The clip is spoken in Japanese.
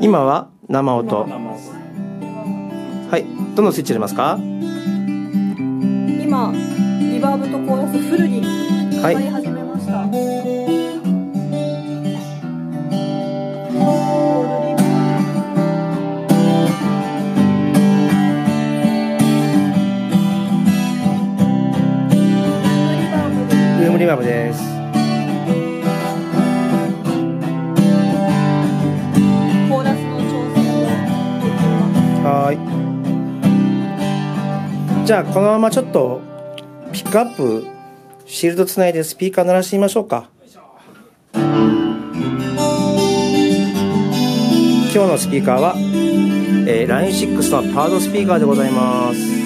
今は生音。はい。どのスイッチ入れますか？今リバーブとコーラスフルにはい始めました、ルームリバーブですはい。じゃあこのままちょっとピックアップシールドつないでスピーカー鳴らしてみましょうか。今日のスピーカーは、えー、LINE6 のパードスピーカーでございます。